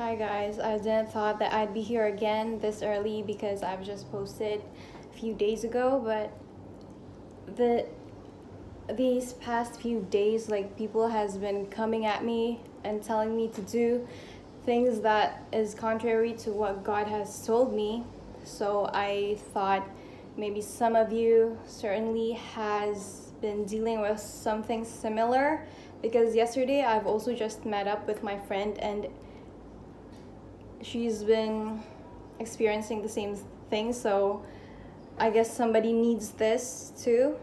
Hi guys, I didn't thought that I'd be here again this early because I've just posted a few days ago, but the these past few days like people has been coming at me and telling me to do things that is contrary to what God has told me. So I thought maybe some of you certainly has been dealing with something similar because yesterday I've also just met up with my friend and she's been experiencing the same thing so I guess somebody needs this too.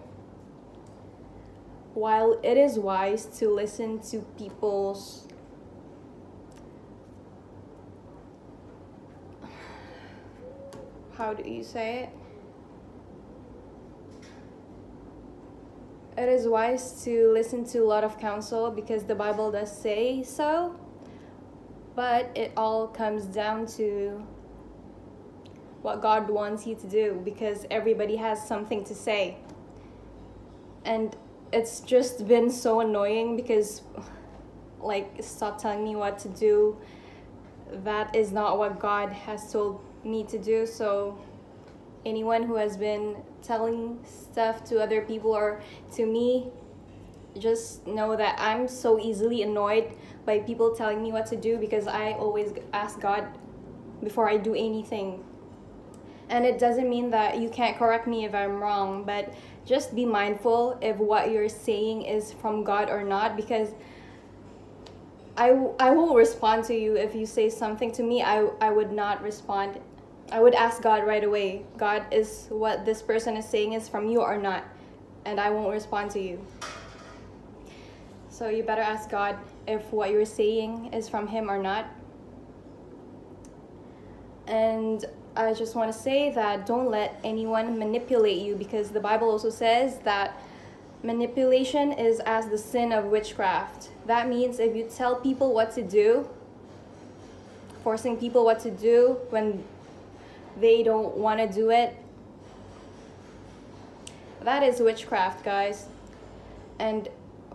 While it is wise to listen to people's how do you say it? It is wise to listen to a lot of counsel because the Bible does say so, but it all comes down to what God wants you to do because everybody has something to say. And it's just been so annoying because, like, stop telling me what to do. That is not what God has told me to do. So, anyone who has been telling stuff to other people or to me just know that I'm so easily annoyed by people telling me what to do because I always ask God before I do anything. And it doesn't mean that you can't correct me if I'm wrong, but just be mindful if what you're saying is from God or not because I, I will respond to you if you say something to me. I, I would not respond I would ask God right away, God, is what this person is saying is from you or not? And I won't respond to you. So you better ask God if what you're saying is from Him or not. And I just want to say that don't let anyone manipulate you because the Bible also says that manipulation is as the sin of witchcraft. That means if you tell people what to do, forcing people what to do when they don't want to do it. That is witchcraft, guys. And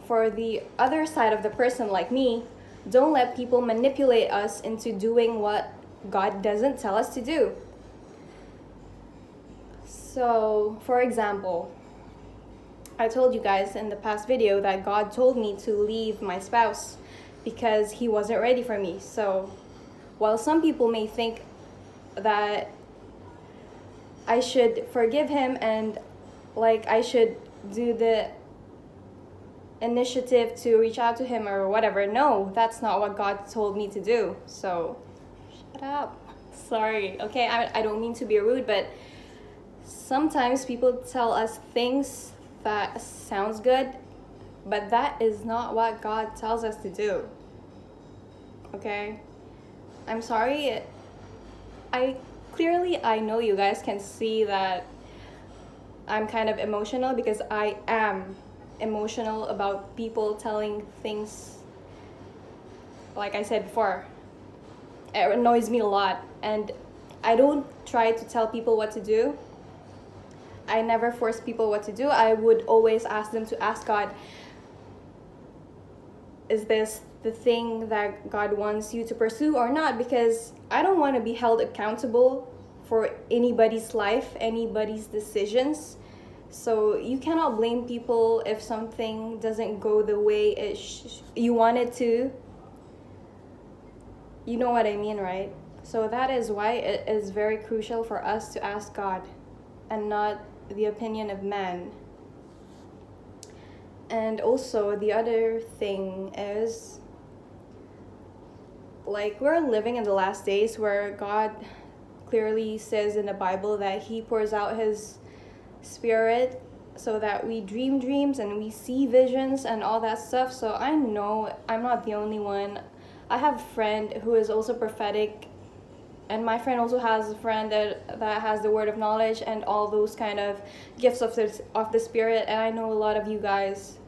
for the other side of the person, like me, don't let people manipulate us into doing what God doesn't tell us to do. So, for example, I told you guys in the past video that God told me to leave my spouse because he wasn't ready for me. So, while some people may think that I should forgive him and like I should do the initiative to reach out to him or whatever. No, that's not what God told me to do. So shut up. Sorry. Okay, I, I don't mean to be rude, but sometimes people tell us things that sounds good, but that is not what God tells us to do. Okay? I'm sorry. I clearly I know you guys can see that I'm kind of emotional because I am emotional about people telling things like I said before. It annoys me a lot and I don't try to tell people what to do. I never force people what to do. I would always ask them to ask God, is this the thing that God wants you to pursue or not because I don't want to be held accountable for anybody's life, anybody's decisions. So you cannot blame people if something doesn't go the way it you want it to. You know what I mean, right? So that is why it is very crucial for us to ask God and not the opinion of man. And also, the other thing is like we're living in the last days where God clearly says in the Bible that He pours out His Spirit so that we dream dreams and we see visions and all that stuff. So I know I'm not the only one. I have a friend who is also prophetic and my friend also has a friend that that has the word of knowledge and all those kind of gifts of the, of the spirit and I know a lot of you guys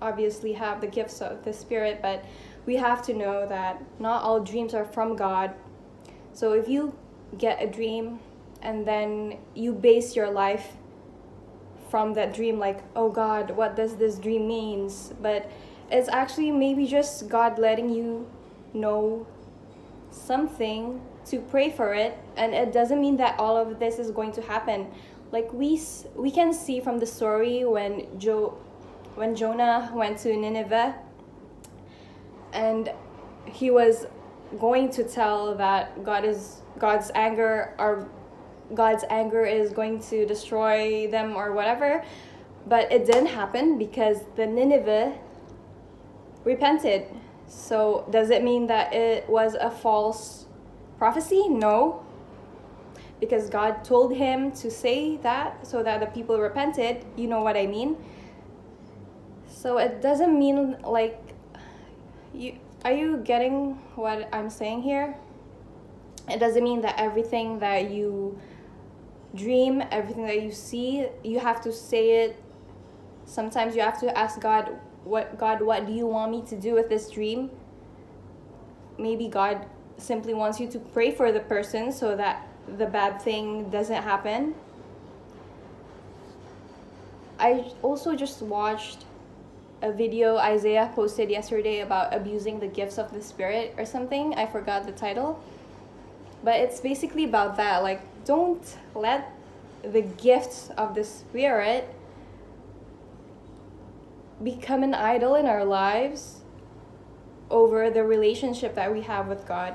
obviously have the gifts of the spirit but we have to know that not all dreams are from God. So if you get a dream and then you base your life from that dream like, "Oh God, what does this dream means?" but it's actually maybe just God letting you know something to pray for it and it doesn't mean that all of this is going to happen like we we can see from the story when jo when Jonah went to Nineveh and he was going to tell that God is God's anger or God's anger is going to destroy them or whatever but it didn't happen because the Nineveh repented so does it mean that it was a false prophecy no because God told him to say that so that the people repented. You know what I mean? So it doesn't mean like you are you getting what I'm saying here? It doesn't mean that everything that you dream, everything that you see, you have to say it. Sometimes you have to ask God, what God, what do you want me to do with this dream? Maybe God simply wants you to pray for the person so that the bad thing doesn't happen. I also just watched a video Isaiah posted yesterday about abusing the gifts of the Spirit or something. I forgot the title. But it's basically about that. Like, don't let the gifts of the Spirit become an idol in our lives over the relationship that we have with God.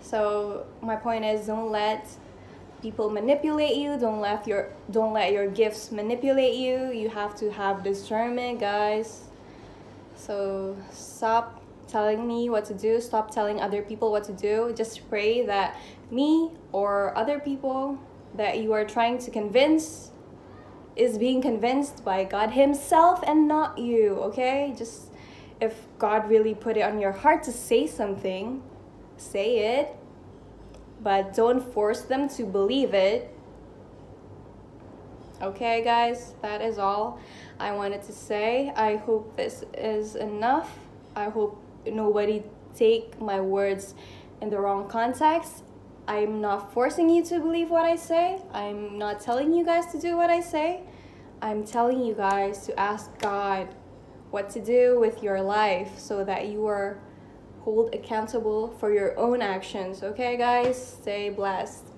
So my point is don't let people manipulate you. Don't let your don't let your gifts manipulate you. You have to have discernment guys. So stop telling me what to do stop telling other people what to do just pray that me or other people that you are trying to convince is being convinced by God himself and not you okay just if God really put it on your heart to say something say it but don't force them to believe it. Okay, guys, that is all I wanted to say. I hope this is enough. I hope nobody take my words in the wrong context. I'm not forcing you to believe what I say. I'm not telling you guys to do what I say. I'm telling you guys to ask God what to do with your life so that you are hold accountable for your own actions. Okay, guys? Stay blessed.